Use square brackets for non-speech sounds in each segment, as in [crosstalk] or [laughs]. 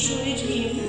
joined him,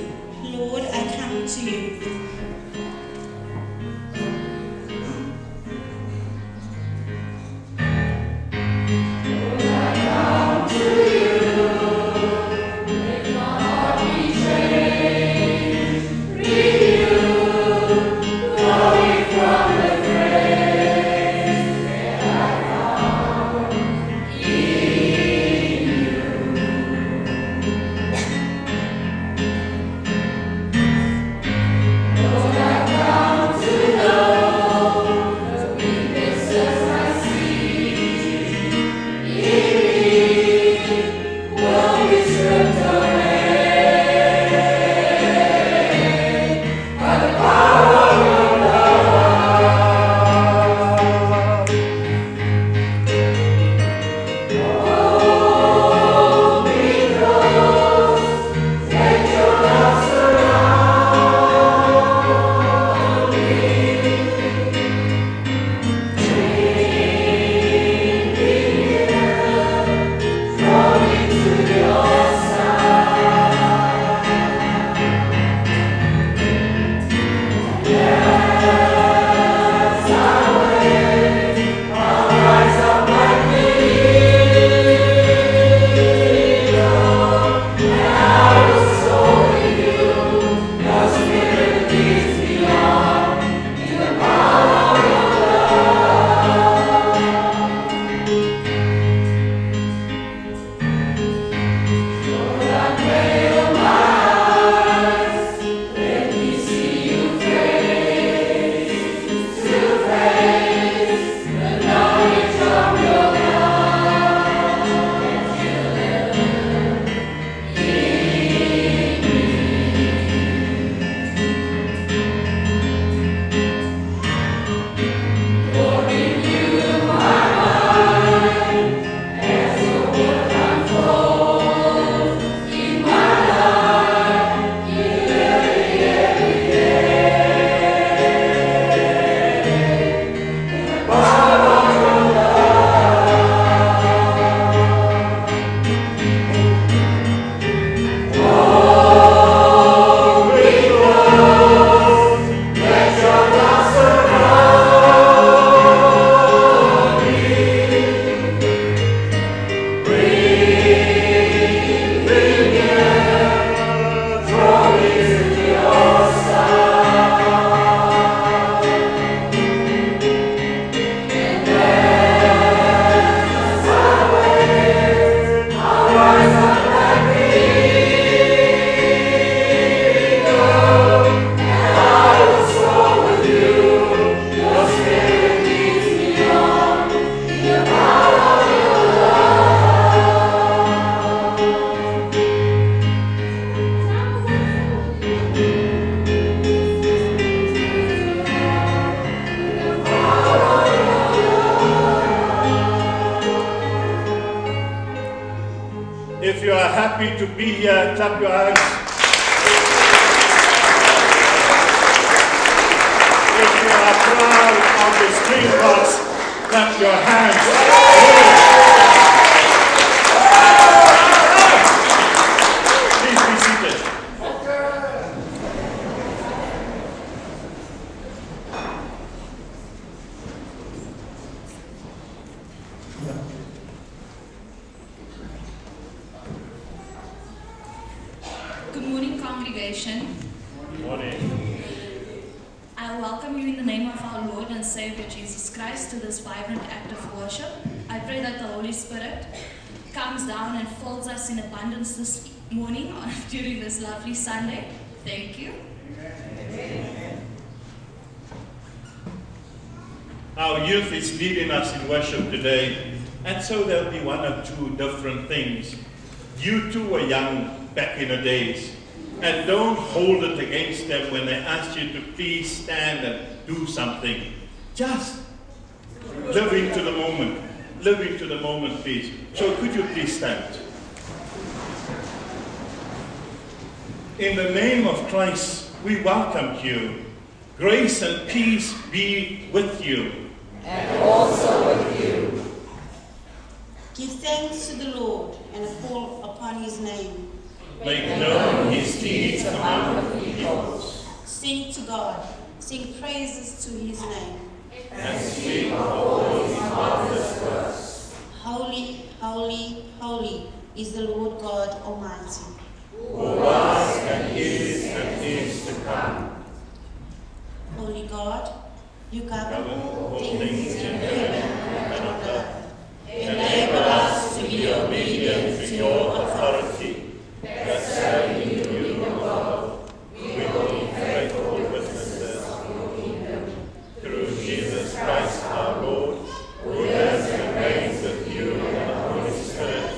you all all things things in in heaven heaven and on earth. Enable us to be obedient to your authority, that serving you in the world, we will be faithful witnesses of your kingdom. Through Jesus Christ our Lord, who lives and reigns with you in the Holy Spirit,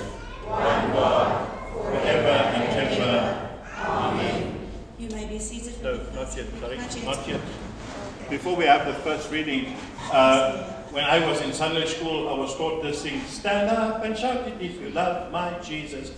one God, forever and ever. Amen. You may be seated. for No, the not first- yet, sorry, Not yet. not yet. Before we have the first reading, uh, when I was in Sunday school, I was taught this thing, stand up and shout it if you love my Jesus.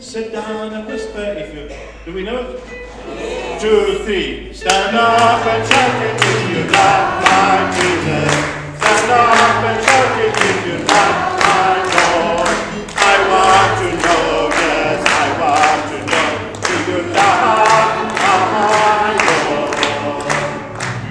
Sit down and whisper if you, do we know it? Two, three. Stand up and shout it if you love my Jesus. Stand up and shout it if you love my Lord. I want to know, yes, I want to know, do you love my Lord?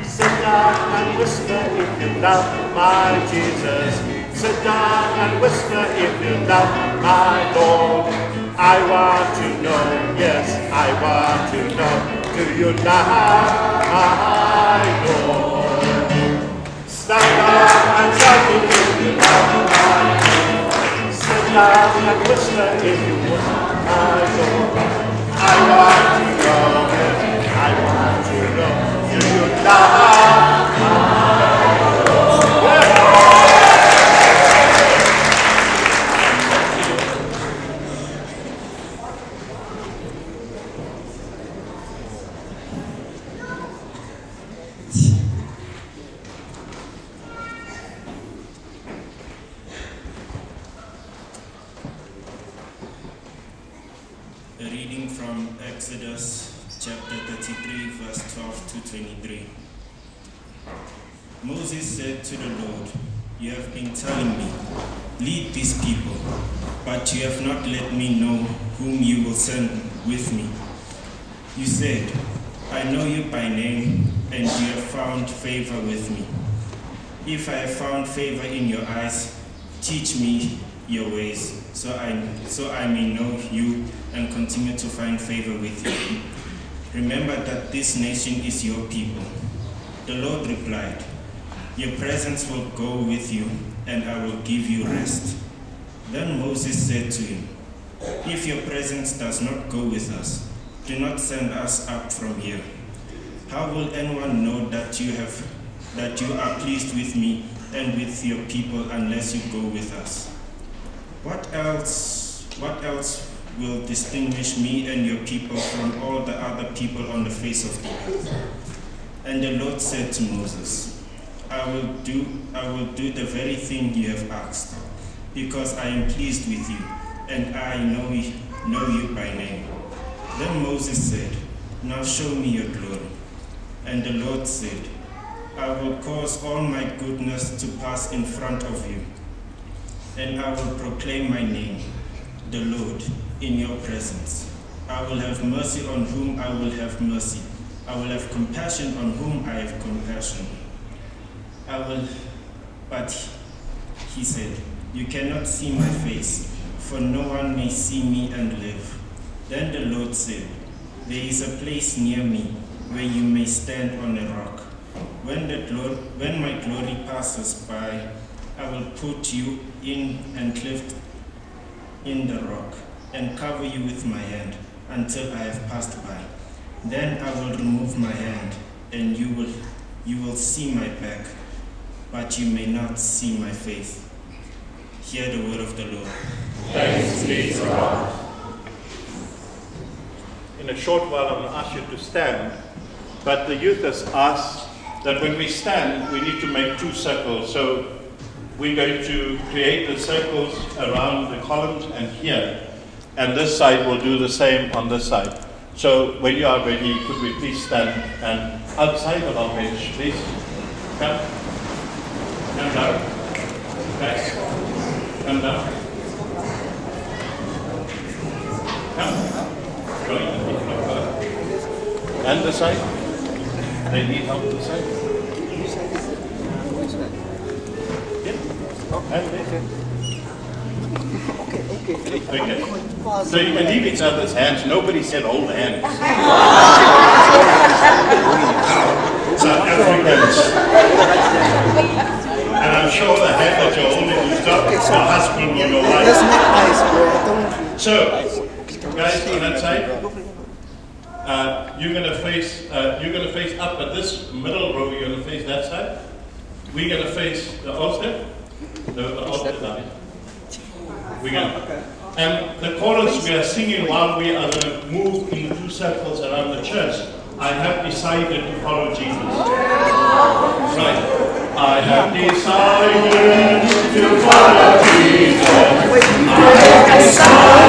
Sit down and whisper if you love my Jesus. Sit down and whisper if you love my Lord. I want to know, yes, I want to know. Do you love my Lord? Stand up and shout it if you love my Lord. Sit down and whisper if you love my Lord. I want to know, yes, I want to know. Do you love A with me. You said, I know you by name, and you have found favor with me. If I have found favor in your eyes, teach me your ways, so I, so I may know you and continue to find favor with you. Remember that this nation is your people. The Lord replied, Your presence will go with you, and I will give you rest. Then Moses said to him, If your presence does not go with us, do not send us up from here. How will anyone know that you have that you are pleased with me and with your people unless you go with us? What else what else will distinguish me and your people from all the other people on the face of the earth? And the Lord said to Moses, I will do I will do the very thing you have asked, because I am pleased with you, and I know you, know you by name. Then Moses said, Now show me your glory. And the Lord said, I will cause all my goodness to pass in front of you, and I will proclaim my name, the Lord, in your presence. I will have mercy on whom I will have mercy. I will have compassion on whom I have compassion. I will, but he said, You cannot see my face, for no one may see me and live. Then the Lord said, There is a place near me where you may stand on a rock. When, the glory, when my glory passes by, I will put you in and lift in the rock and cover you with my hand until I have passed by. Then I will remove my hand, and you will, you will see my back, but you may not see my face. Hear the word of the Lord. Thanks be to God. In a short while, I'm going to ask you to stand. But the youth has asked that when we stand, we need to make two circles. So we're going to create the circles around the columns and here. And this side will do the same on this side. So when you are ready, could we please stand and outside of our bench, please? Come. Come down. Thanks. Come down. Come. And the side? They need help side? Yeah. And there. Okay. So you can leave each other's hands. Nobody said hold hands. [laughs] South Africans. And I'm sure the hand that you're holding is not your husband or your That's wife. not nice, bro. I. So, guys on that side, uh, you're gonna face, uh, you're gonna face up at this middle row, you're gonna face that side. We're gonna face the altar, the, the altar side. We're gonna, and the chorus we are singing while we are gonna move in two circles around the church. I have decided to follow Jesus. Right. I have decided to follow Jesus. I have Decided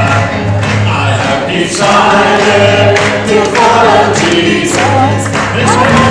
to follow Jesus.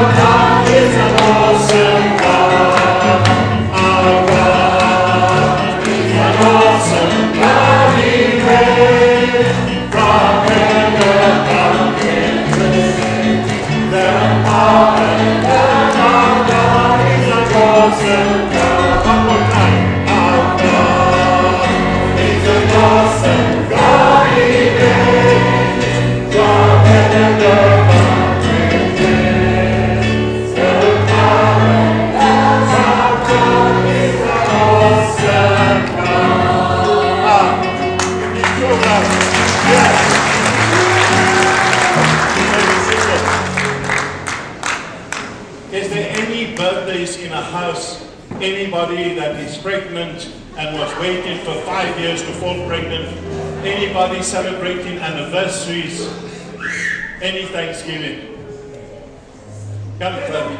감사합니다. Five years to fall pregnant? Anybody celebrating anniversaries? Any Thanksgiving? Come, Chloe.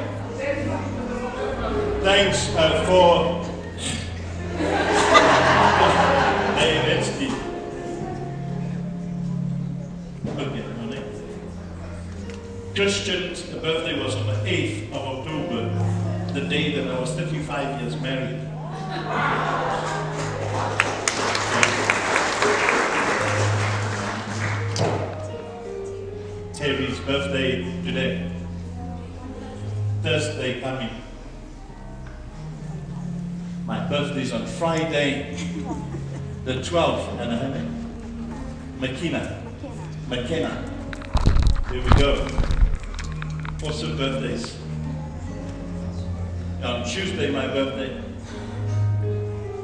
Thanks uh, for. [laughs] hey, let's keep. Okay, name. Christian's birthday was on the 8th of October, the day that I was 35 years married. Birthday's on Friday, the 12th, and her name? McKenna. McKenna. Here we go. Awesome birthdays. On Tuesday, my birthday.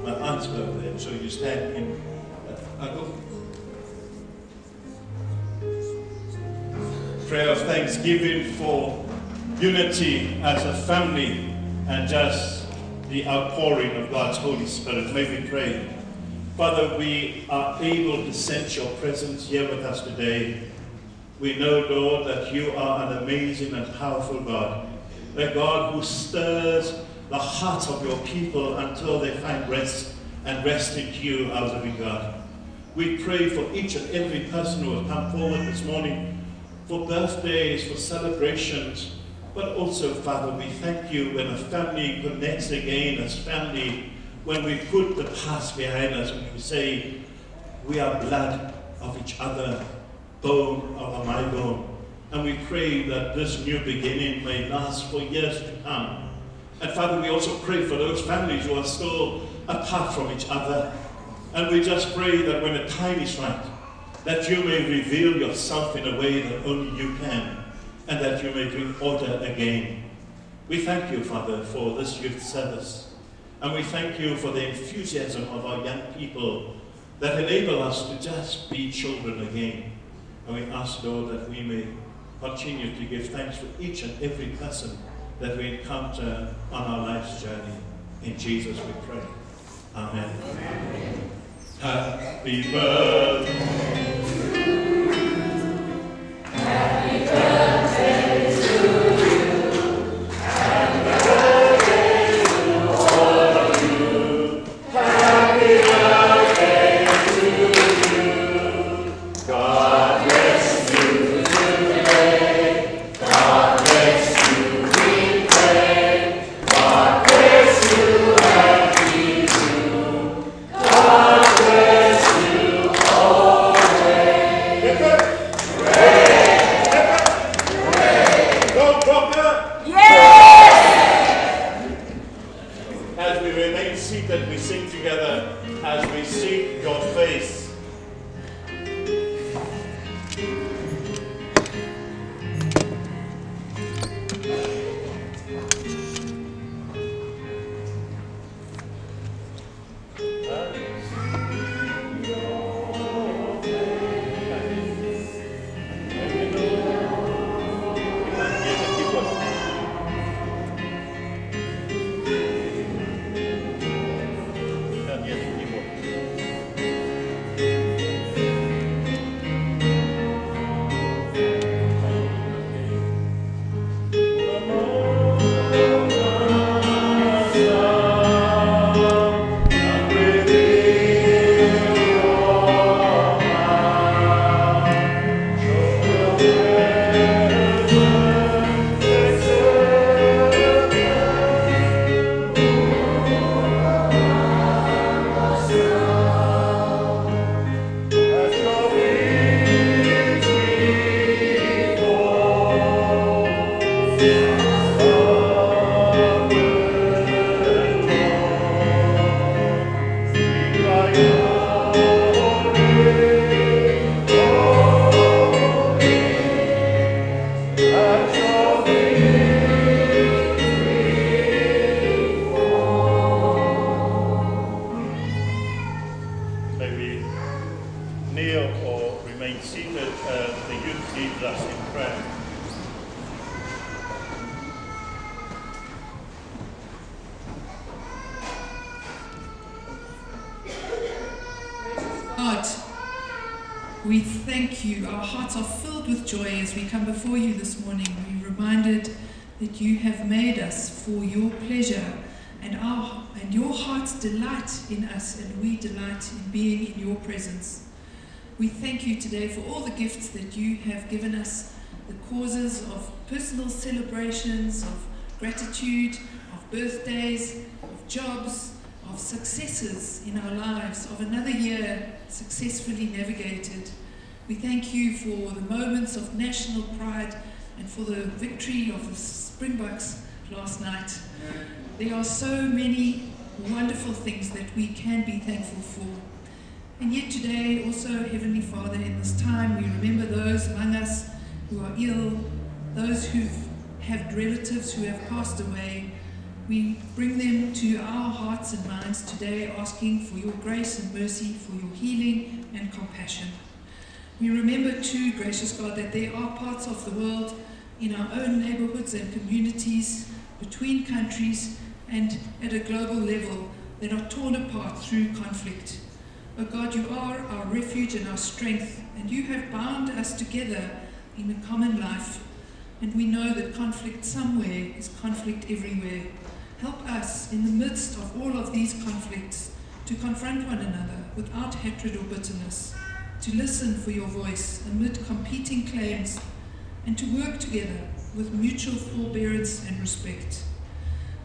My aunt's birthday. So you stand in. Uh, I. Prayer of thanksgiving for unity as a family and just the outpouring of God's Holy Spirit. May we pray. Father, we are able to sense your presence here with us today. We know, Lord, that you are an amazing and powerful God. A God who stirs the hearts of your people until they find rest and rest in you, our living God. We pray for each and every person who has come forward this morning for birthdays, for celebrations, but also, Father, we thank you when a family connects again as family, when we put the past behind us and we say, we are blood of each other, bone of my bone. And we pray that this new beginning may last for years to come. And Father, we also pray for those families who are still apart from each other. And we just pray that when the time is right, that you may reveal yourself in a way that only you can, and that you may bring order again. We thank you, Father, for this youth service. And we thank you for the enthusiasm of our young people that enable us to just be children again. And we ask, Lord, that we may continue to give thanks for each and every person that we encounter on our life's journey. In Jesus we pray. Amen. Happy birthday. God joy as we come before you this morning. We're reminded that you have made us for your pleasure and our and your heart's delight in us and we delight in being in your presence. We thank you today for all the gifts that you have given us, the causes of personal celebrations, of gratitude, of birthdays, of jobs, of successes in our lives, of another year successfully navigated. We thank you for the moments of national pride and for the victory of the Springboks last night. There are so many wonderful things that we can be thankful for. And yet today, also, Heavenly Father, in this time, we remember those among us who are ill, those who have relatives who have passed away. We bring them to our hearts and minds today, asking for your grace and mercy, for your healing and compassion. We remember too, gracious God, that there are parts of the world in our own neighborhoods and communities, between countries, and at a global level that are torn apart through conflict. O God, you are our refuge and our strength, and you have bound us together in a common life. And we know that conflict somewhere is conflict everywhere. Help us in the midst of all of these conflicts to confront one another without hatred or bitterness, to listen for your voice amid competing claims, and to work together with mutual forbearance and respect.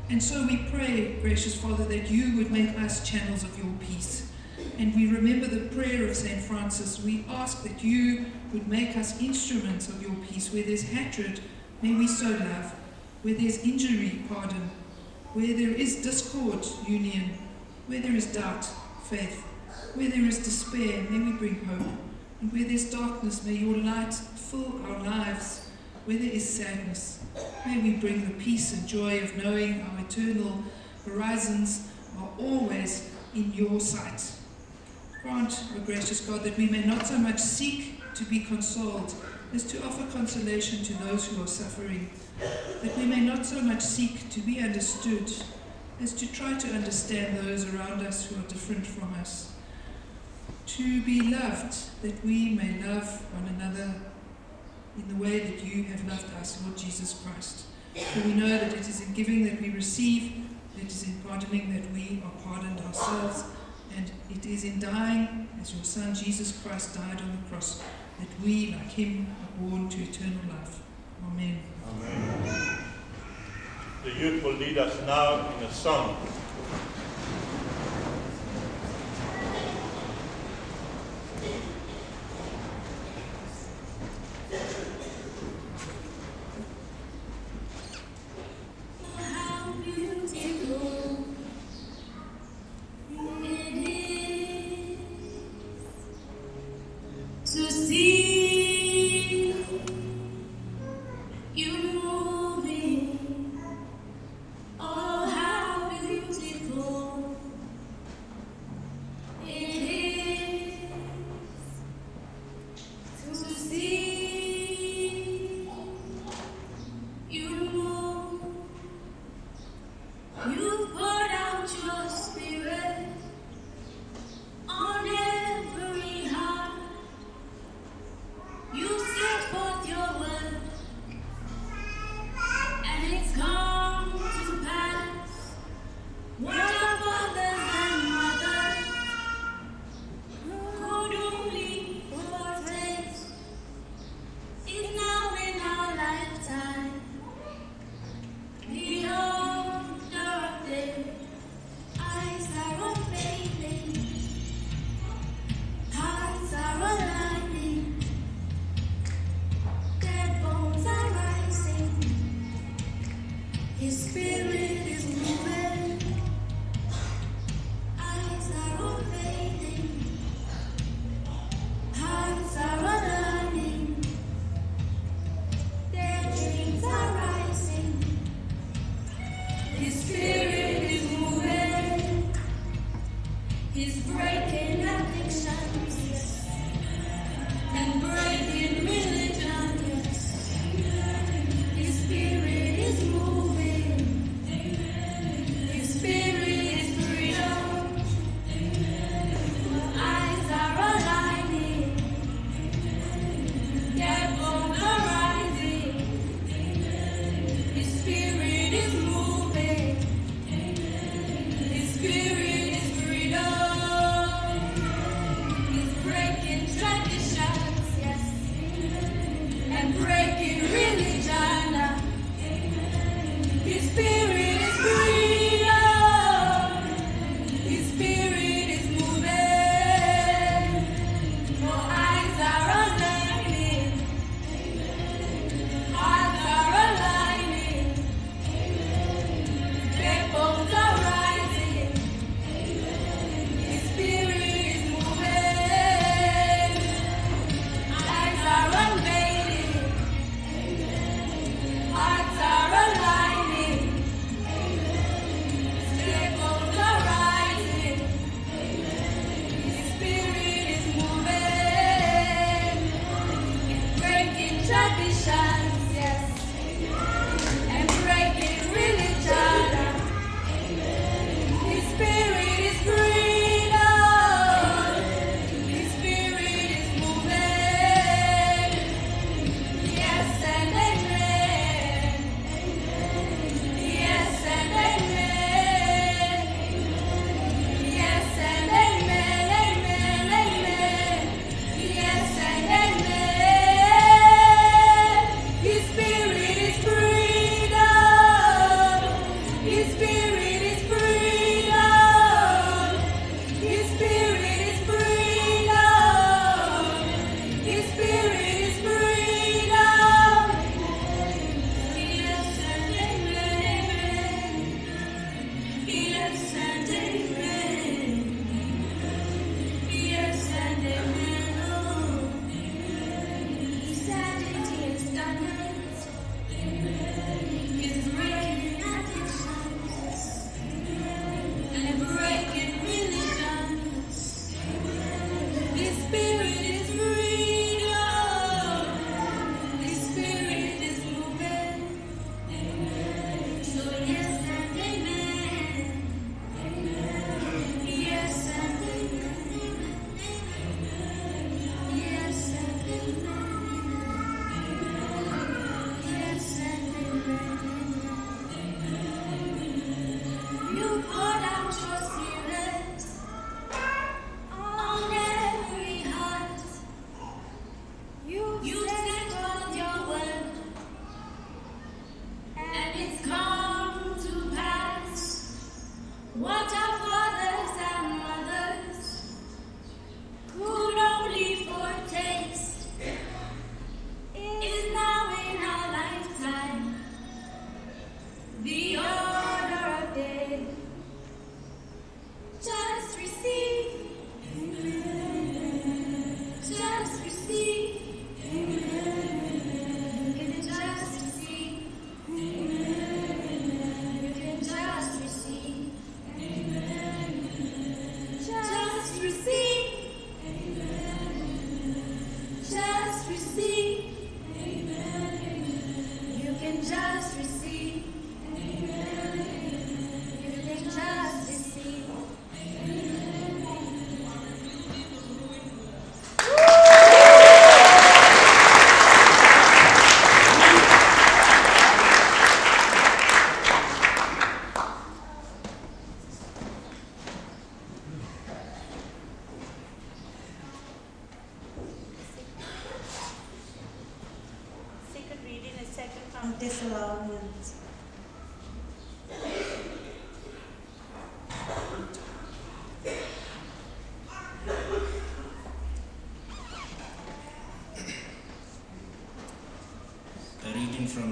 And so we pray, gracious Father, that you would make us channels of your peace. And we remember the prayer of St. Francis. We ask that you would make us instruments of your peace. Where there's hatred, may we sow love. Where there's injury, pardon. Where there is discord, union. Where there is doubt, faith. Where there is despair, may we bring hope. And where there's darkness, may your light fill our lives. Where there is sadness, may we bring the peace and joy of knowing our eternal horizons are always in your sight. Grant, O gracious God, that we may not so much seek to be consoled as to offer consolation to those who are suffering, that we may not so much seek to be understood as to try to understand those around us who are different from us, to be loved, that we may love one another in the way that you have loved us, Lord Jesus Christ. For we know that it is in giving that we receive, it is in pardoning that we are pardoned ourselves, and it is in dying as your Son Jesus Christ died on the cross that we, like him, are born to eternal life. Amen. Amen. The youth will lead us now in a song.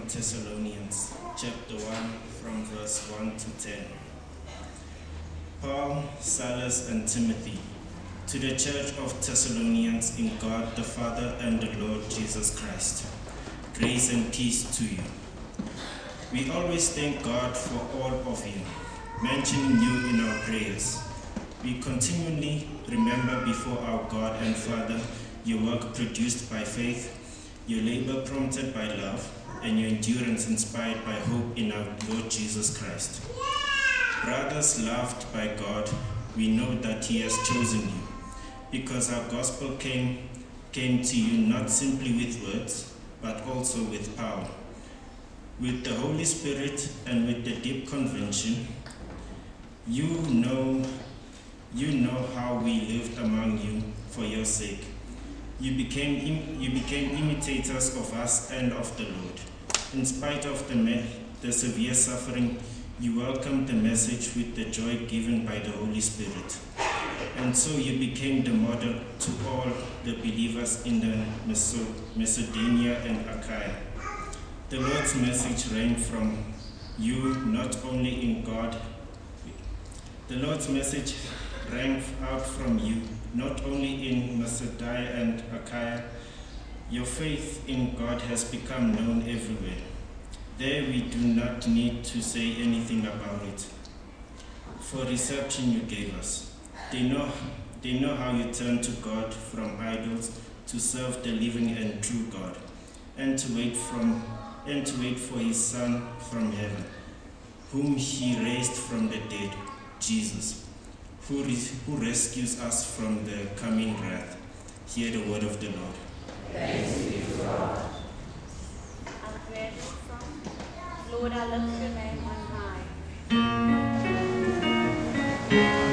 Thessalonians, chapter 1, from verse 1 to 10. Paul, Silas, and Timothy, to the church of Thessalonians in God the Father and the Lord Jesus Christ. Grace and peace to you. We always thank God for all of you, mentioning you in our prayers. We continually remember before our God and Father your work produced by faith, your labor prompted by love, and your endurance inspired by hope in our Lord Jesus Christ. Brothers loved by God, we know that He has chosen you, because our gospel came, came to you not simply with words, but also with power. With the Holy Spirit and with the deep conviction, you know, you know how we lived among you for your sake. You became, you became imitators of us and of the Lord. In spite of the, the severe suffering, you welcomed the message with the joy given by the Holy Spirit. And so you became the model to all the believers in the Meso- Macedonia and Achaia. The Lord's message rang from you not only in God, the Lord's message rang out from you not only in Macedonia and Achaia, your faith in God has become known everywhere. There we do not need to say anything about it. For reception you gave us. They know, they know how you turned to God from idols to serve the living and true God, and to wait from and to wait for his Son from heaven, whom he raised from the dead, Jesus, who, who rescues us from the coming wrath. Hear the word of the Lord. Our prayer song. Lord, I lift your name on high.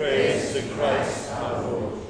Praise to Christ our Lord.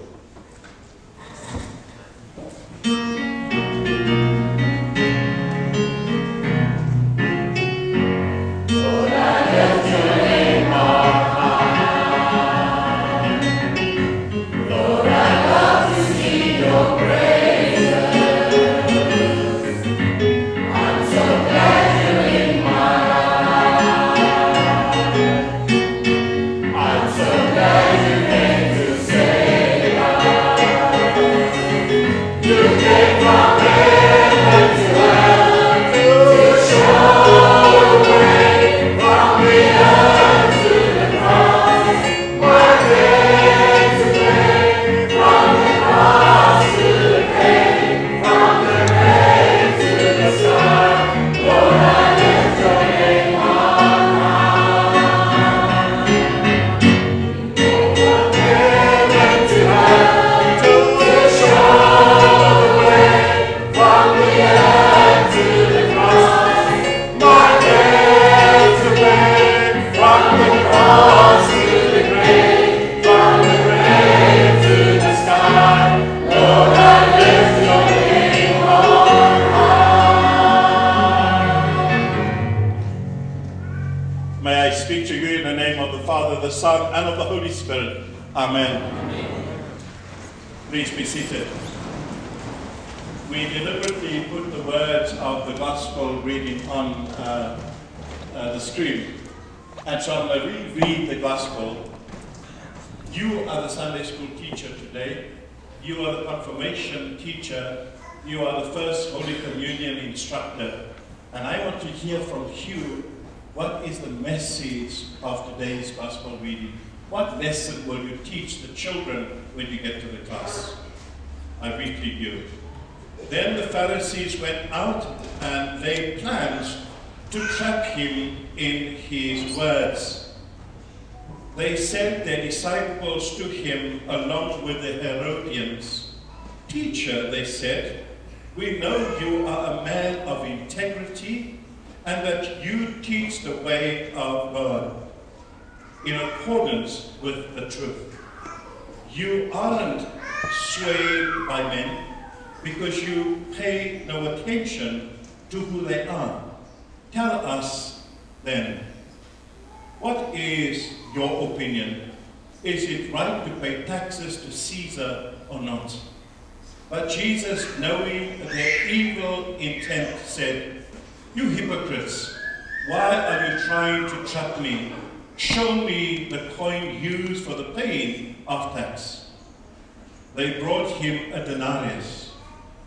denarius,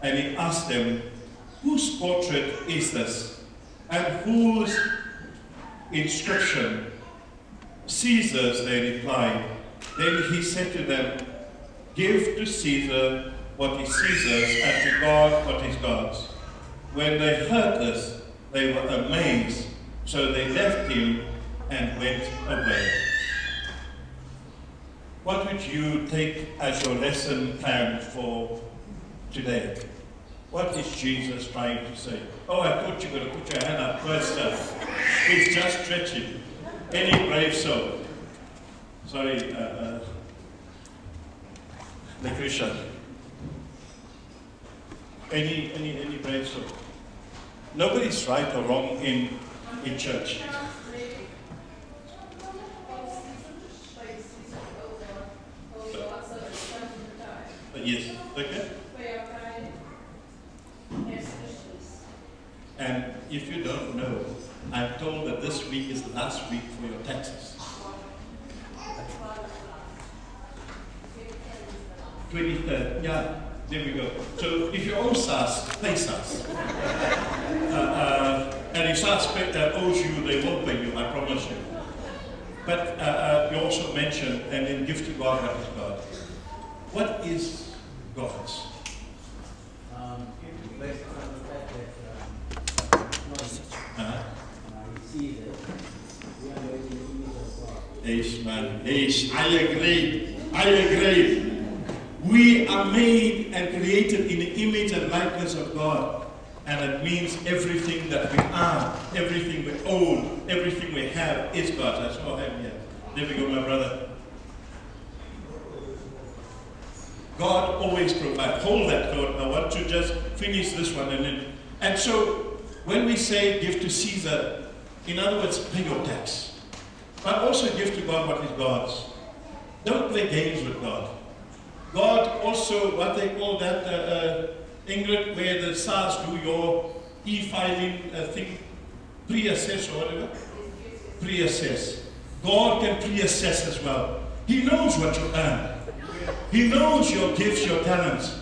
and he asked them, Whose portrait is this? And whose inscription? Caesar's, they replied. Then he said to them, Give to Caesar what is Caesar's, and to God what is God's. When they heard this, they were amazed, so they left him and went away. What would you take as your lesson plan for today? What is Jesus trying to say? Oh, I thought you were going to put your hand up first. He's it's just stretching. Any brave soul. Sorry, uh, uh, Lucretia. Any, any, any brave soul. Nobody's right or wrong in, in church. Yes. Okay. And if you don't know, I'm told that this week is the last week for your taxes. 23rd, yeah, there we go. So if you owe SARS, pay SARS. uh, uh, and if SARS pay, uh, owes you, they won't pay you, I promise you. But uh, uh, you also mentioned, and in gift to God, God, what is God's? Um, based on the fact that um, sees it, we are the image of God. Yes, man. Yes, I agree. I agree. We are made and created in the image and likeness of God. And it means everything that we are, everything we own, everything we have is God. I saw him here. There we go, my brother. God always provides. Hold that thought. I want to just finish this one. And, then, and so, when we say give to Caesar, in other words, pay your tax. But also give to God what is God's. Don't play games with God. God also, what they call that, uh, uh, Ingrid, where the SARS do your e-filing uh, thing, pre-assess or whatever. Pre-assess. God can pre-assess as well. He knows what you earn. He knows your gifts, your talents.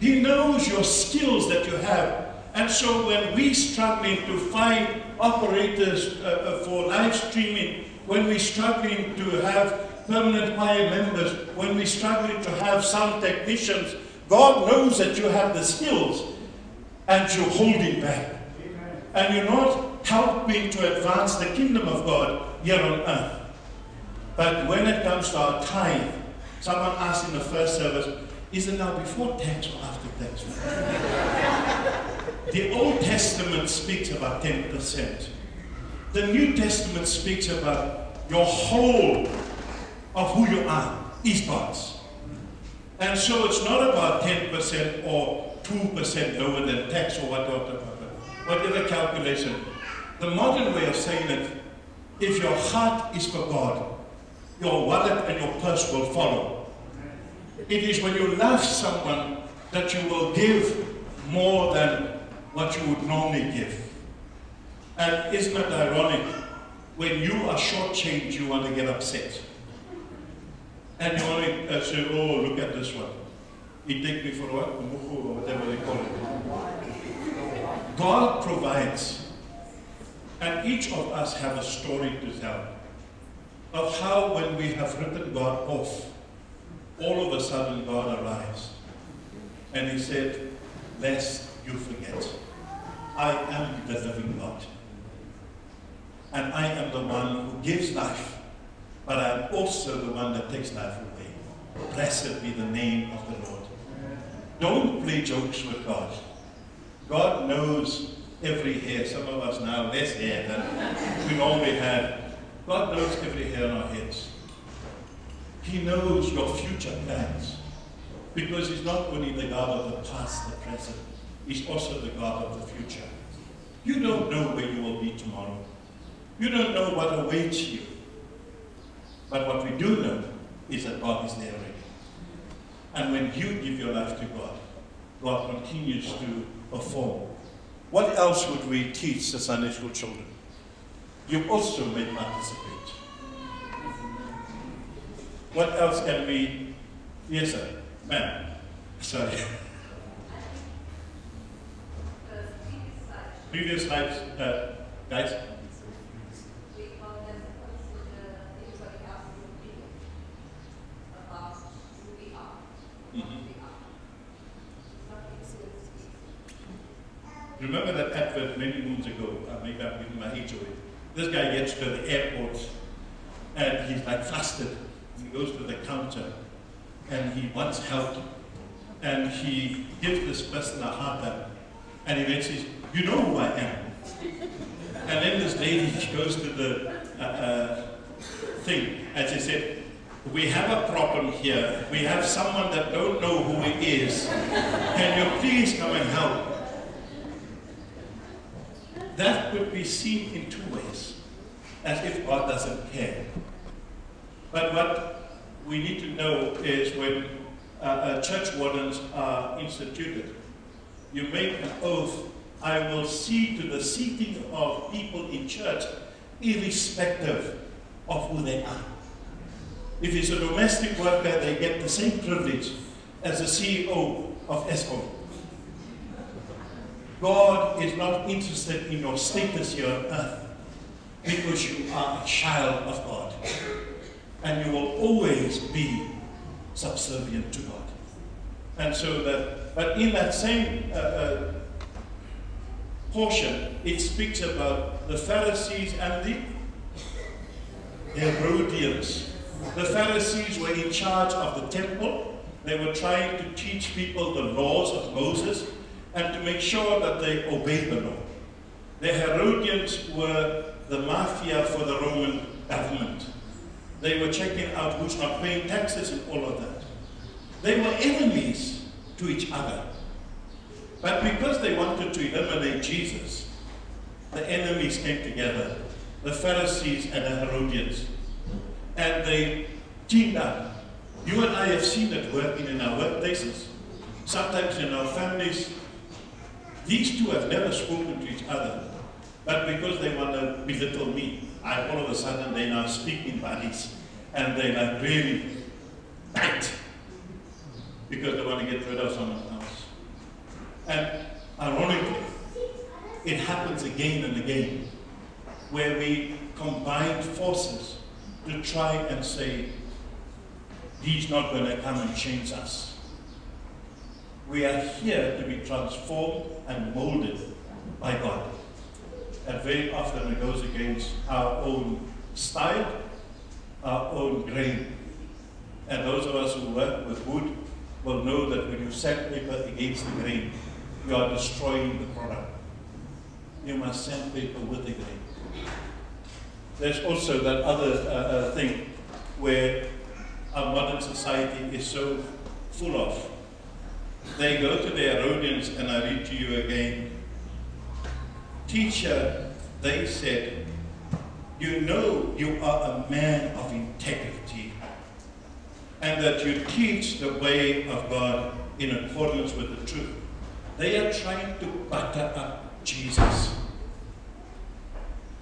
He knows your skills that you have. And so when we struggling to find operators uh, uh, for live streaming, when we're struggling to have permanent choir members, when we're struggling to have sound technicians, God knows that you have the skills and you're holding back. And you're not helping to advance the kingdom of God here on earth. But when it comes to our tithe, someone asked in the first service, is it now before tax or after tax? the Old Testament speaks about 10%. The New Testament speaks about your whole of who you are is God's. And so it's not about 10% or 2% lower than tax or whatever, whatever calculation. The modern way of saying it, if your heart is for God, your wallet and your purse will follow. It is when you love someone that you will give more than what you would normally give. And isn't it ironic? When you are shortchanged, you want to get upset. And you want to uh, say, oh, look at this one. He take me for what? Or whatever they call it. God provides. And each of us have a story to tell of how when we have written God off, all of a sudden God arrives. And he said, lest you forget, I am the living God. And I am the one who gives life, but I am also the one that takes life away. Blessed be the name of the Lord. Don't play jokes with God. God knows every hair. Some of us now less hair than we normally had. God knows every hair on our heads. He knows your future plans. Because He's not only the God of the past, the present, He's also the God of the future. You don't know where you will be tomorrow. You don't know what awaits you. But what we do know is that God is there already. And when you give your life to God, God continues to perform. What else would we teach the Sunday school children? You also may participate. What else can we? Yes, sir. Ma'am. Sorry. Previous slides, uh, guys. Mhm. Remember that advert many moons ago? I maybe I'm my age away. This guy gets to the airport and he's like flustered. Goes to the counter and he wants help. And he gives this person a hard. And he then says, You know who I am. And then this lady goes to the uh, uh, thing and she said, we have a problem here. We have someone that don't know who he is. Can you please come and help? That could be seen in two ways, as if God doesn't care. But what we need to know is when uh, uh, church wardens are instituted, you make an oath I will see to the seating of people in church, irrespective of who they are. If it's a domestic worker, they get the same privilege as the CEO of Eskom. God is not interested in your status here on earth because you are a child of God. And you will always be subservient to God. And so that, but in that same uh, uh, portion, it speaks about the Pharisees and the Herodians. The Pharisees were in charge of the temple. They were trying to teach people the laws of Moses and to make sure that they obeyed the law. The Herodians were the mafia for the Roman government. They were checking out who's not paying taxes and all of that. They were enemies to each other. But because they wanted to eliminate Jesus, the enemies came together, the Pharisees and the Herodians. And they teamed up. You and I have seen it working in our workplaces, sometimes in our families. These two have never spoken to each other, but because they want to belittle me, I, all of a sudden they now speak in bodies, and they like really bite because they want to get rid of someone else. And ironically, it happens again and again where we combine forces to try and say, he's not going to come and change us. We are here to be transformed and molded by God. And very often it goes against our own style, our own grain. And those of us who work with wood will know that when you sandpaper against the grain, you are destroying the product. You must sandpaper with the grain. There's also that other uh, uh, thing where our modern society is so full of. They go to the Herodians, and I read to you again. Teacher, they said, you know you are a man of integrity and that you teach the way of God in accordance with the truth. They are trying to butter up Jesus.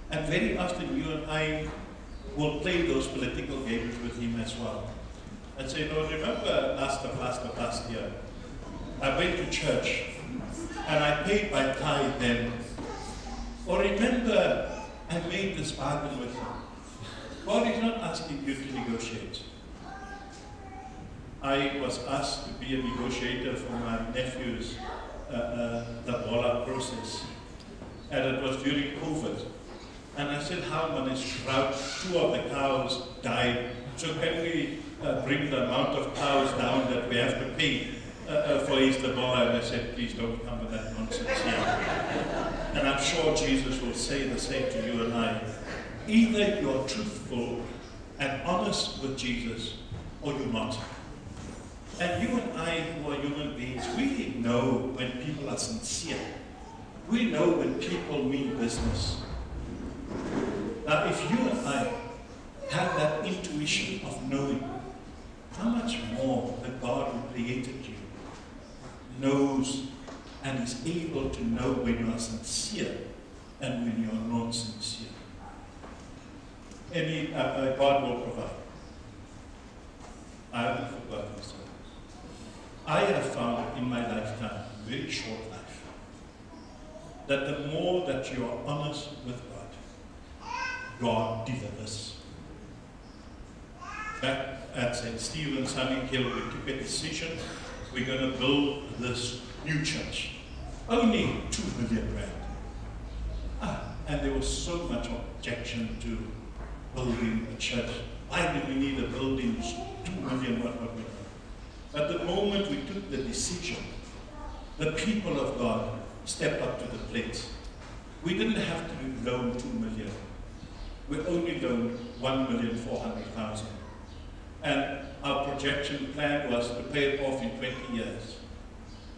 And very often you and I will play those political games with him as well. And say, Lord, remember last of last of last year, I went to church and I paid my tithe then. Or remember, I made this bargain with him. God is not asking you to negotiate. I was asked to be a negotiator for my nephew's uh, uh, the Bola process. And it was during COVID. And I said, how many drought, two of the cows died. So can we uh, bring the amount of cows down that we have to pay uh, uh, for Easter Bola? And I said, please don't come with that nonsense here. And I'm sure Jesus will say the same to you and I. Either you're truthful and honest with Jesus, or you're not. And you and I, who are human beings, we know when people are sincere. We know when people mean business. Now, if you and I have that intuition of knowing, how much more the God who created you knows and is able to know when you are sincere and when you are not sincere. Any, uh, uh, God will provide. I haven't forgotten this. I have found in my lifetime, very short life, that the more that you are honest with God, God delivers. Back at St. Stephen's, Honey Hill, we took a decision. We're going to build this new church. Only two million rand. Ah, and there was so much objection to building a church. Why did we need a building? Two million, what, what, what. At the moment we took the decision, the people of God stepped up to the plate. We didn't have to loan two million. We only loaned one million four hundred thousand. And our projection plan was to pay it off in 20 years.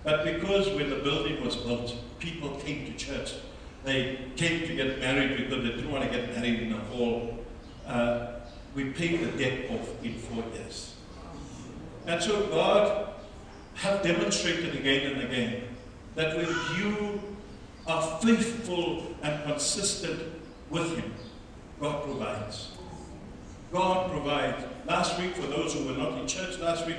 But because when the building was built, people came to church. They came to get married because they didn't want to get married in a hall. Uh, we paid the debt off in four years. And so God have demonstrated again and again that when you are faithful and consistent with Him, God provides. God provides. Last week, for those who were not in church last week,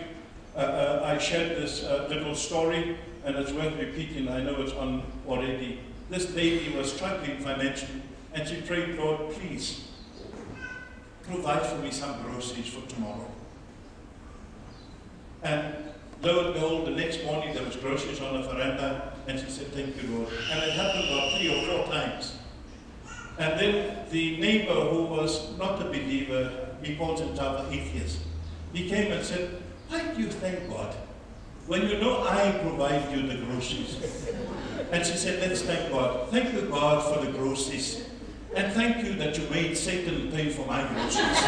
uh, uh, I shared this uh, little story, and it's worth repeating. I know it's on already. This lady was struggling financially, and she prayed, Lord, please provide for me some groceries for tomorrow. And lo and behold, the next morning there was groceries on the veranda, and she said, Thank you, Lord. And it happened about three or four times. And then the neighbor who was not a believer, he calls himself an atheist. He came and said, Do you thank God? When you know I provide you the groceries. And she said, Let's thank God. Thank you, God, for the groceries. And thank you that you made Satan pay for my groceries.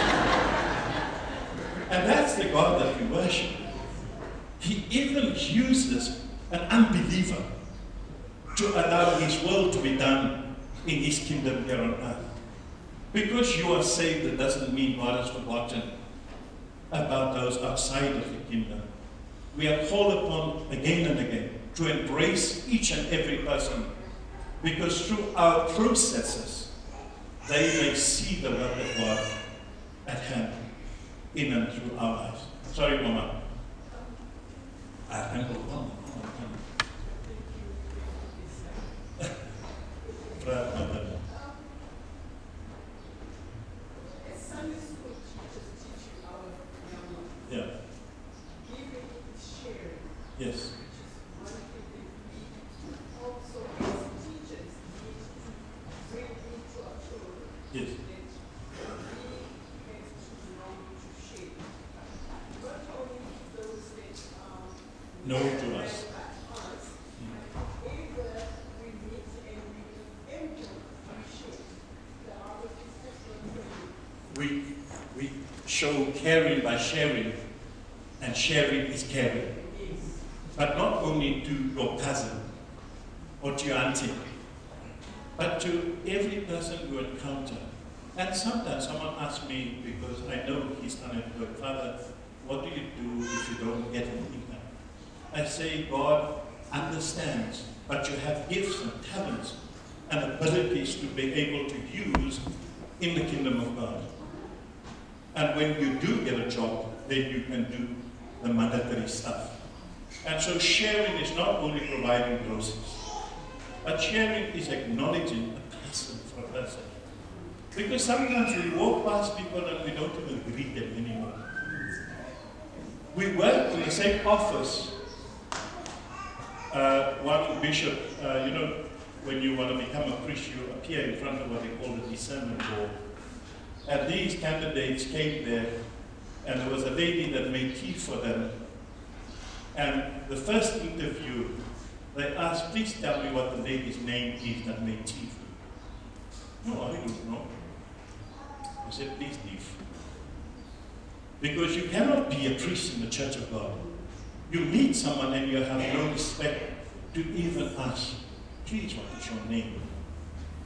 and that's the God that we worship. He even uses an unbeliever to allow his will to be done in his kingdom here on earth. Because you are saved, it doesn't mean God has forgotten about those outside of the kingdom. We are called upon again and again to embrace each and every person because through our processes, they may see the work of God at hand in and through our lives. Sorry, Mama. I can. [laughs] Yeah. Yes. Yes. No to us. We, we show caring by sharing, and sharing is caring. But not only to your cousin or to your auntie, but to every person you encounter. And sometimes someone asks me, because I know he's unemployed, Father, what do you do if you don't get an income? I say, God understands, but you have gifts and talents and abilities to be able to use in the kingdom of God. And when you do get a job, then you can do the mandatory stuff. And so sharing is not only providing groceries, but sharing is acknowledging a person for a person. Because sometimes we walk past people and we don't even greet them anymore. We work in the same office. Uh, one bishop, uh, you know, when you want to become a priest, you appear in front of what they call the discernment board. And these candidates came there, and there was a lady that made tea for them. And the first interview, they asked, please tell me what the lady's name is that made tea for you. No, I don't know. I said, please leave. Because you cannot be a priest in the church of God. You meet someone and you have no respect to even ask, please, what is your name?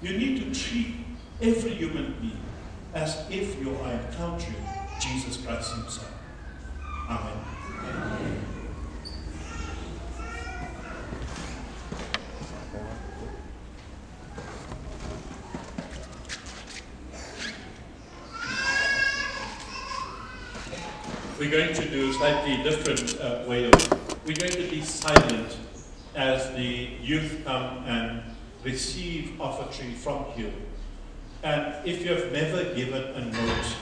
You need to treat every human being as if you are encountering Jesus Christ Himself. Amen. We're going to do a slightly different uh, way of, we're going to be silent as the youth come and receive offertory from you. And if you have never given a note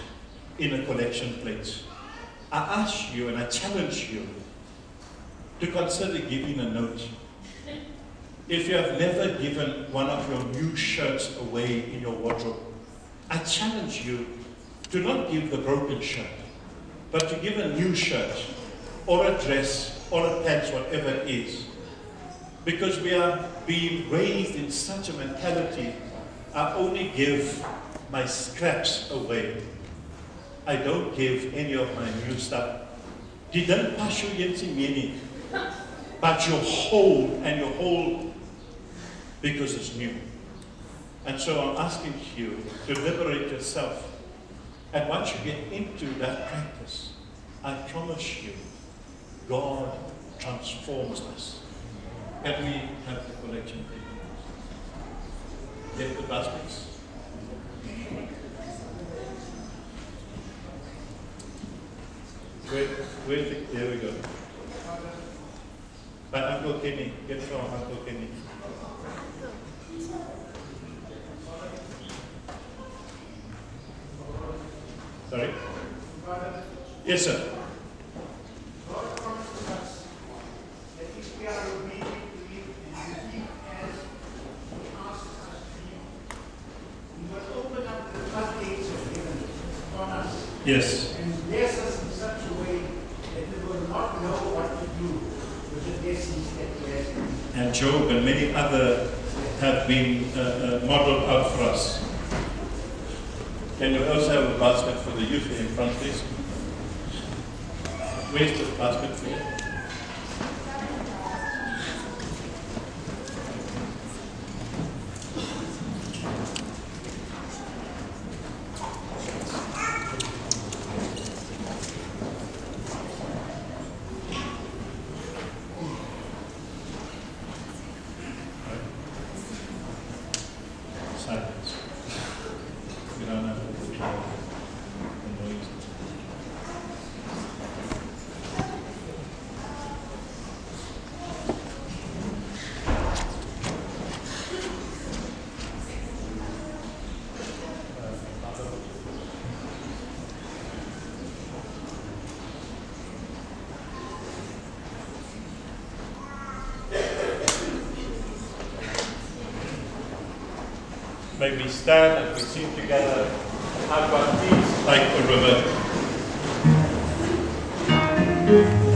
in a collection plate, I ask you and I challenge you to consider giving a note. If you have never given one of your new shirts away in your wardrobe, I challenge you to not give the broken shirt, but to give a new shirt or a dress or a pants, whatever it is. Because we are being raised in such a mentality, I only give my scraps away. I don't give any of my new stuff. Didn't pass you into meaning, but you hold and you hold because it's new. And so I'm asking you to liberate yourself. And once you get into that practice, I promise you, God transforms us. Can we have the collection? The baskets. The, there we go. By Uncle Kenny, get from Uncle Kenny. Sorry? Yes, sir. Yes. And bless us in such a way that we will not know what to do with the blessings that He has given. And Job and many other have been uh, uh, modeled out for us. Can we also have a basket for the youth in front, please? Where's the basket for you? Silence. We don't have to control the noise. May we stand and we sing together, I've got peace like a river.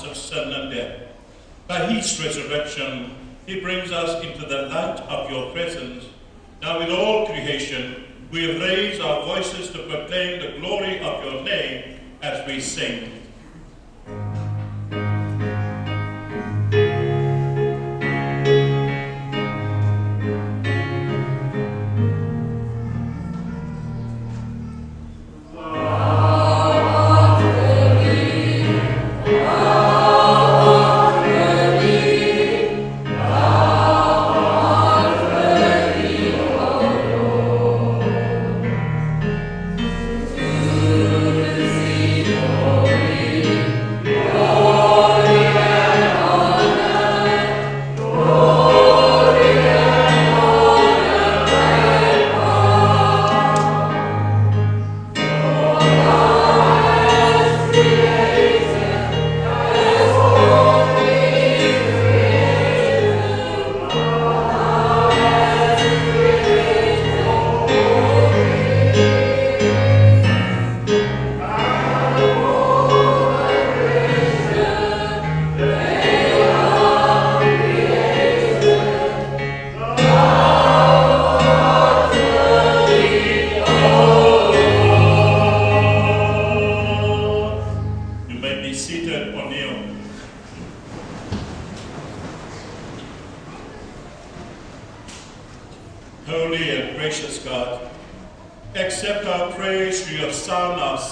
of sin and death. By his resurrection, he brings us into the light of your presence. Now with all creation, we raise our voices to proclaim the glory of your name as we sing.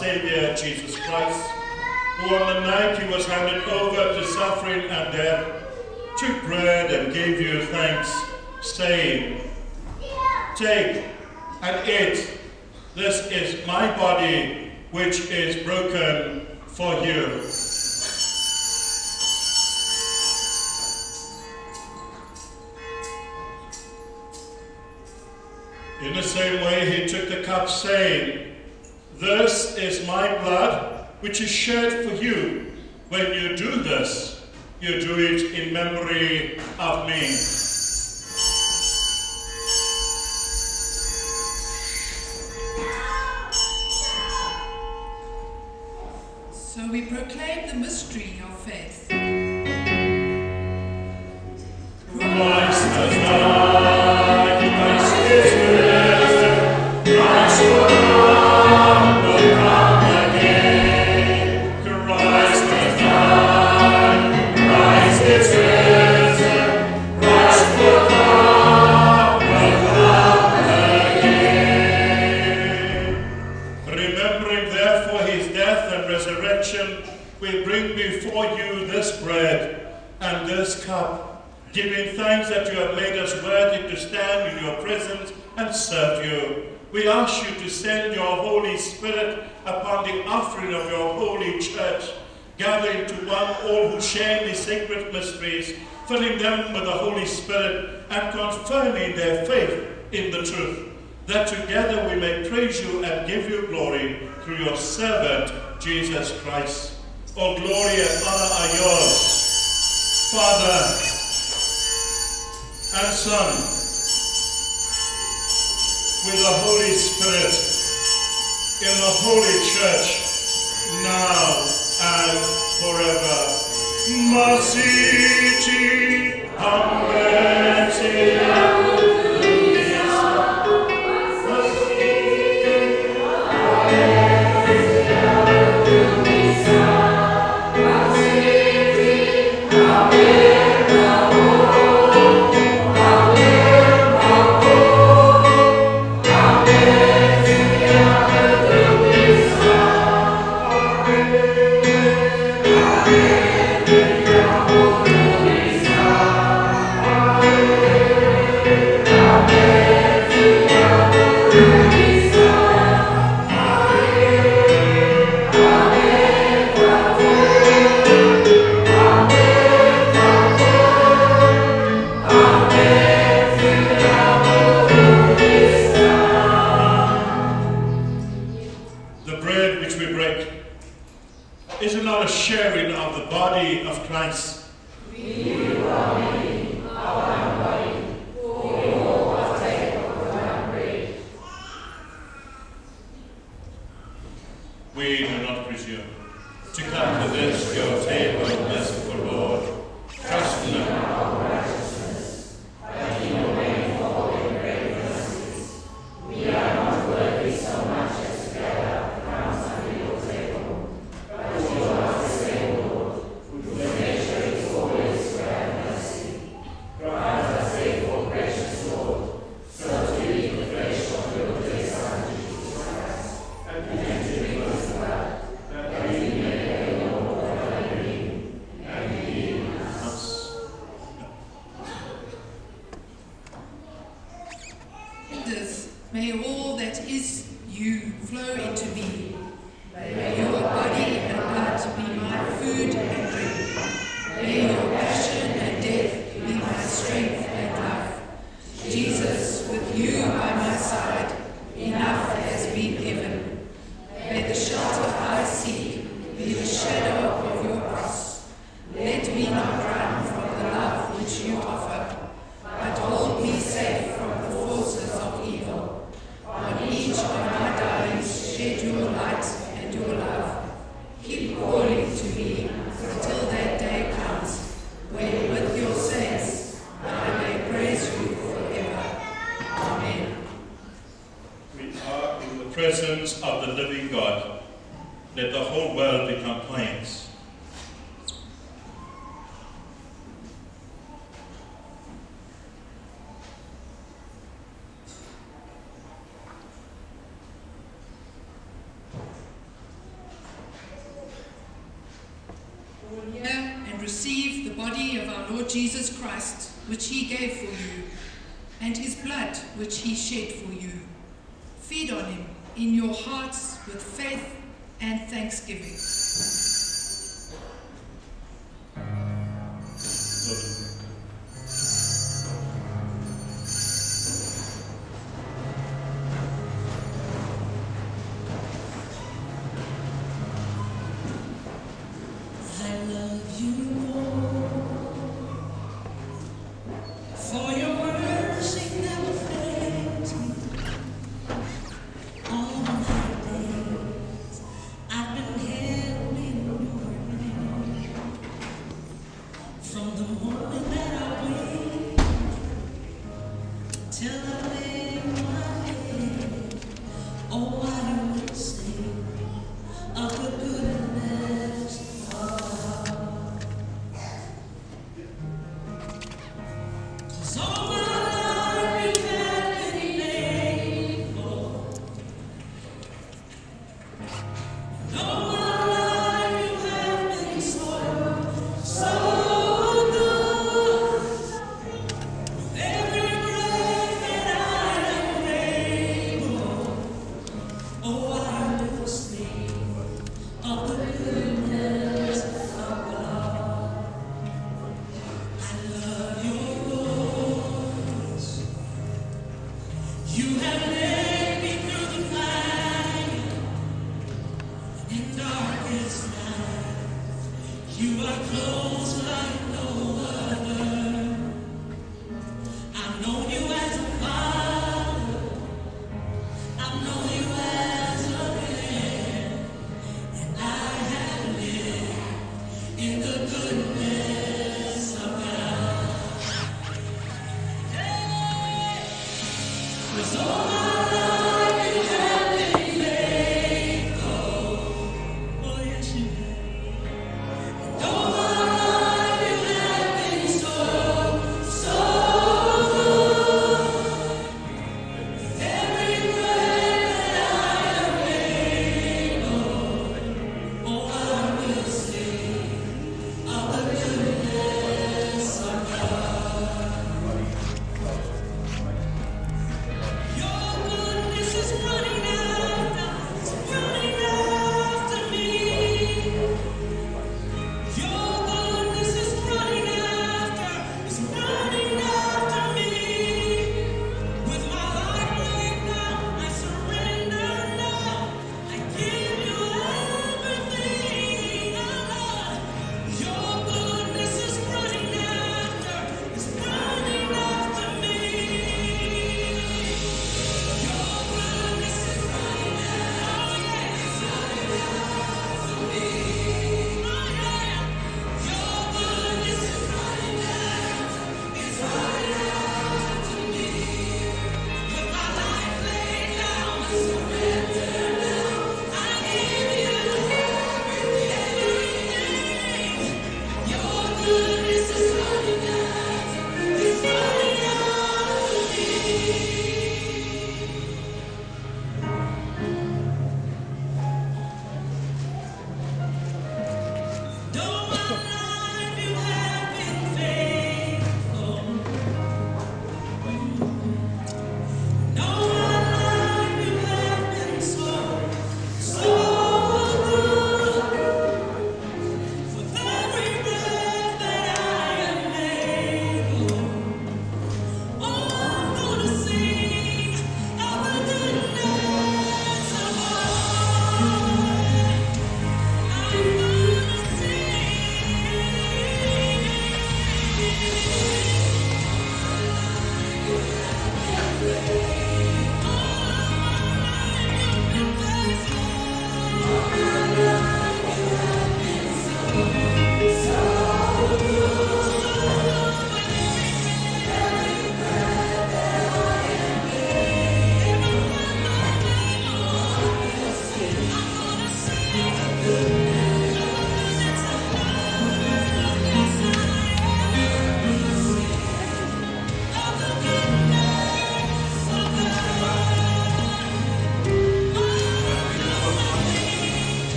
Savior Jesus Christ, who on the night he was handed over to suffering and death, took bread and gave you thanks, saying, Take and eat, this is my body which is broken for you. In the same way, he took the cup, saying, this is my blood, which is shed for you. When you do this, you do it in memory of me. So we proclaim the mystery of faith. Christ has died. Giving thanks that you have made us worthy to stand in your presence and serve you. We ask you to send your Holy Spirit upon the offering of your holy church, gathering to one all who share the sacred mysteries, filling them with the Holy Spirit and confirming their faith in the truth, that together we may praise you and give you glory through your servant, Jesus Christ. All glory and honor are yours, Father and Son, with the Holy Spirit, in the Holy Church, now and forever. Masiti Ambetia. Jesus Christ, till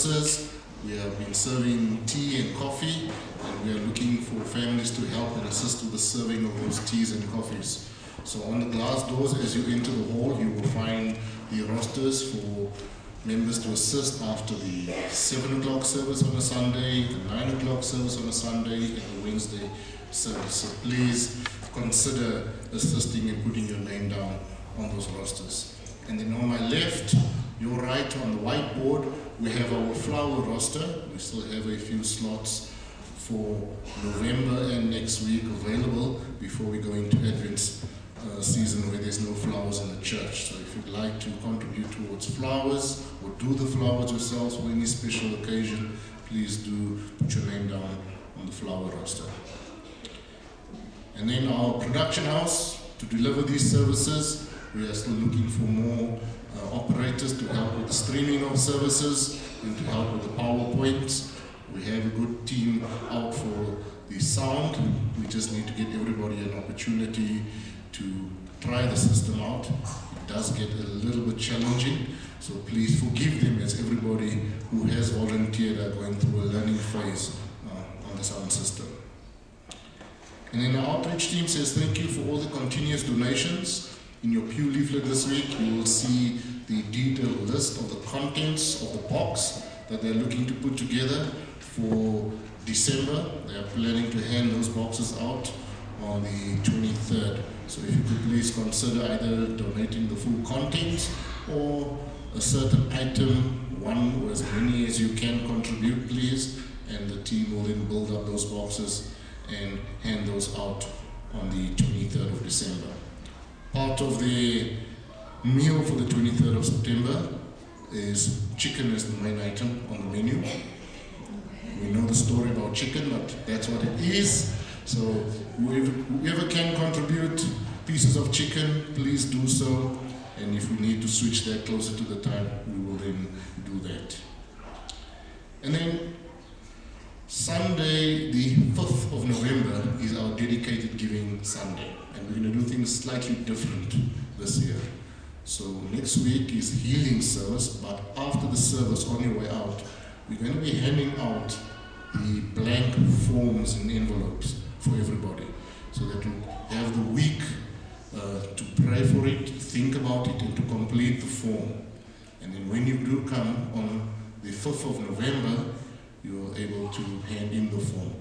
services, we have been serving tea and coffee, and we are looking for families to help and assist with the serving of those teas and coffees. So on the glass doors, as you enter the hall, you will find the rosters for members to assist after the 7 o'clock service on a Sunday, the 9 o'clock service on a Sunday, and the Wednesday service. So please consider assisting and putting your name down on those rosters. And then on my left, your right, on the whiteboard, we have our flower roster. We still have a few slots for November and next week available before we go into Advent uh, season where there's no flowers in the church. So if you'd like to contribute towards flowers or do the flowers yourselves for any special occasion, please do put your name down on the flower roster. And then our production house to deliver these services, we are still looking for more operators to help with the streaming of services and to help with the PowerPoints. We have a good team out for the sound. We just need to get everybody an opportunity to try the system out. It does get a little bit challenging, so please forgive them as everybody who has volunteered are going through a learning phase uh, on the sound system. And then our outreach team says thank you for all the continuous donations. In your pew leaflet this week, you will see the detailed list of the contents of the box that they're looking to put together for December. They are planning to hand those boxes out on the 23rd. So if you could please consider either donating the full contents or a certain item, one or as many as you can contribute, please, and the team will then build up those boxes and hand those out on the 23rd of December. Part of the meal for the 23rd of September is chicken as the main item on the menu. We know the story about chicken, but that's what it is. So whoever, whoever can contribute pieces of chicken, please do so. And if we need to switch that closer to the time, we will then do that. And then Sunday, the 5th of November, is our dedicated giving Sunday. And we're going to do things slightly different this year. So next week is healing service, but after the service, on your way out, we're going to be handing out the blank forms and envelopes for everybody so that you have the week uh, to pray for it, think about it, and to complete the form. And then when you do come on the 5th of November, you're able to hand in the form.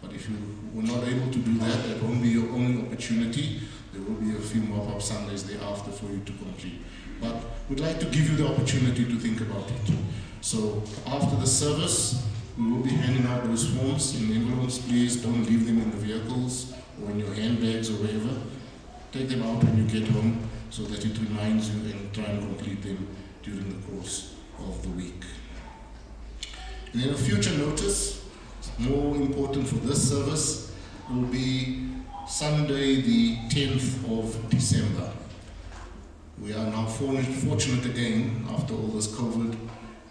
But if you were not able to do that, that won't be your only opportunity. There will be a few mop-up Sundays thereafter for you to complete. But we'd like to give you the opportunity to think about it. So after the service, we will be handing out those forms in the envelopes. Please don't leave them in the vehicles or in your handbags or wherever. Take them out when you get home so that it reminds you and try and complete them during the course of the week. And then a future notice, more important for this service, will be Sunday the 10th of December. We are now fortunate again, after all this COVID,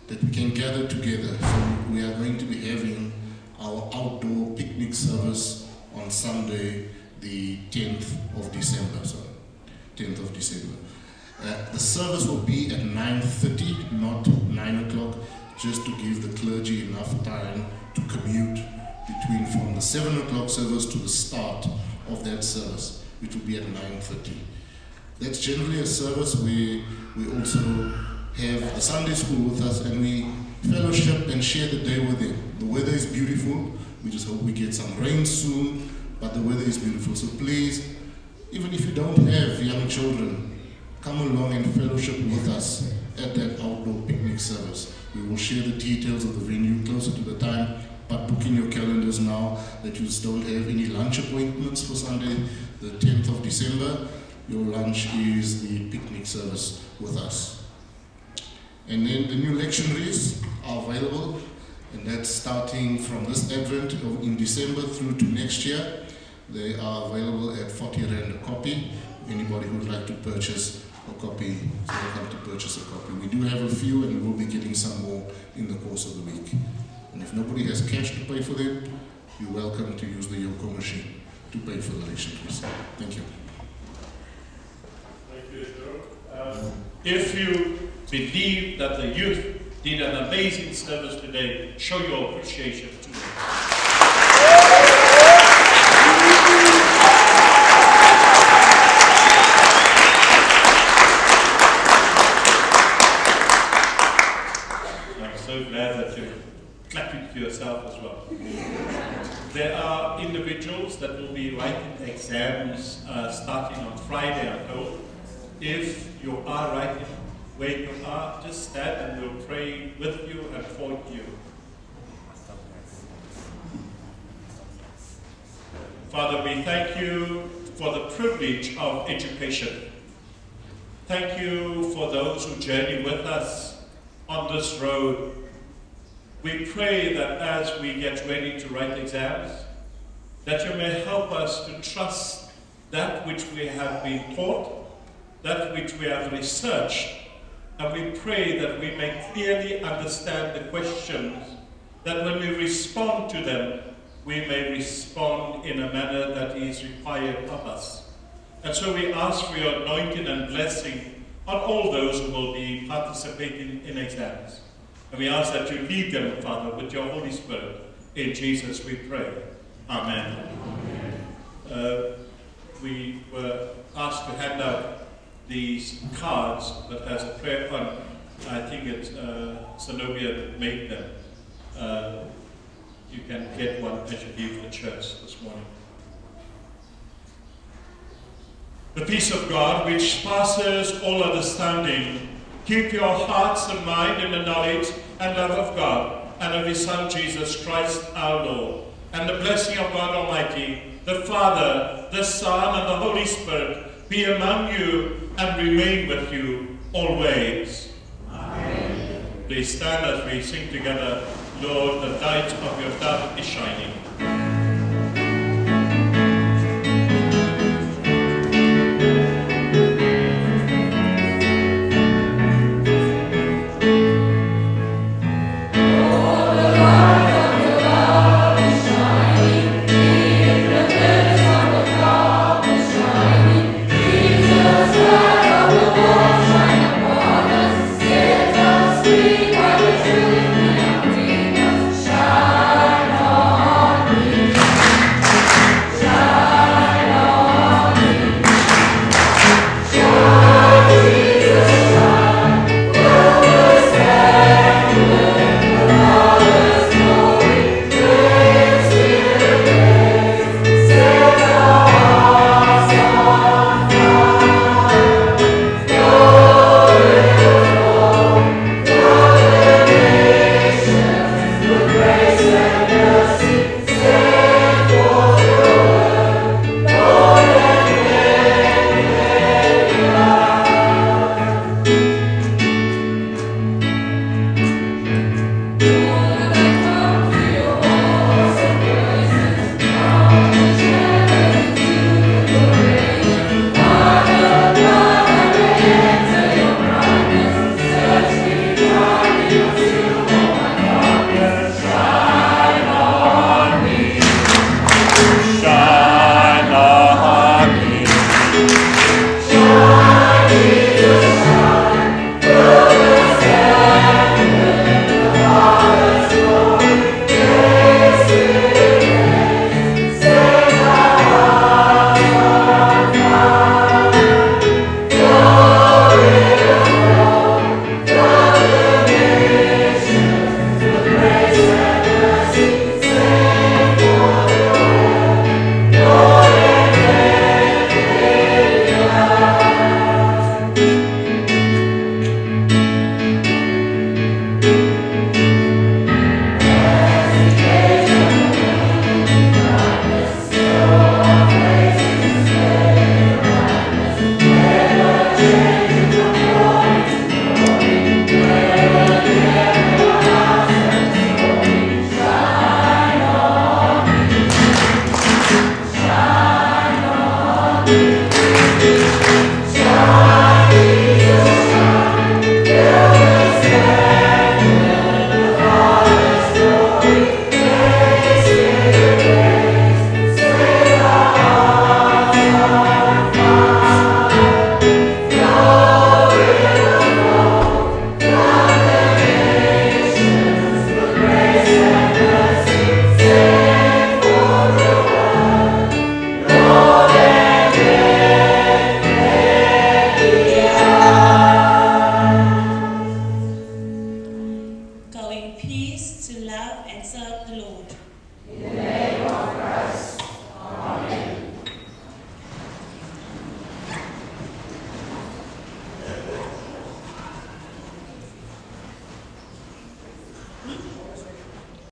that we can gather together. So we are going to be having our outdoor picnic service on Sunday the 10th of December. So 10th of December. Uh, the service will be at 9.30, not 9 o'clock, just to give the clergy enough time to commute between from the 7 o'clock service to the start of that service, which will be at 9.30. That's generally a service where we also have the Sunday school with us and we fellowship and share the day with them. The weather is beautiful. We just hope we get some rain soon but the weather is beautiful. So please, even if you don't have young children, come along and fellowship with us at that outdoor picnic service. We will share the details of the venue closer to the time, but book in your calendars now that you don't have any lunch appointments for Sunday, the 10th of December. Your lunch is the picnic service with us. And then the new lectionaries are available, and that's starting from this Advent in December through to next year. They are available at 40 Rand a copy. Anybody who would like to purchase a copy is welcome to purchase a copy. We do have a few, and we will be getting some more in the course of the week. And if nobody has cash to pay for them, you're welcome to use the Yoco machine to pay for the lectionaries. Thank you. Thank you. Um, If you believe that the youth did an amazing service today, show your appreciation to them. I'm so glad that you're clapping for yourself as well. There are individuals that will be writing exams uh, starting on Friday, I hope. If you are writing where you are, just stand and we'll pray with you and for you. Father, we thank you for the privilege of education. Thank you for those who journey with us on this road. We pray that as we get ready to write exams, that you may help us to trust that which we have been taught, that which we have researched, and we pray that we may clearly understand the questions, that when we respond to them, we may respond in a manner that is required of us. And so we ask for your anointing and blessing on all those who will be participating in exams. And we ask that you lead them, Father, with your Holy Spirit. In Jesus we pray. Amen. Uh, we were asked to hand out these cards that has a prayer on. I think it's uh, that made them. Uh, you can get one as you leave the church this morning. The peace of God, which passes all understanding, keep your hearts and mind in the knowledge and love of God and of His Son Jesus Christ our Lord. And the blessing of God Almighty, the Father, the Son, and the Holy Spirit be among you and remain with you always. Amen. Please stand as we sing together, Lord, the light of your love is shining.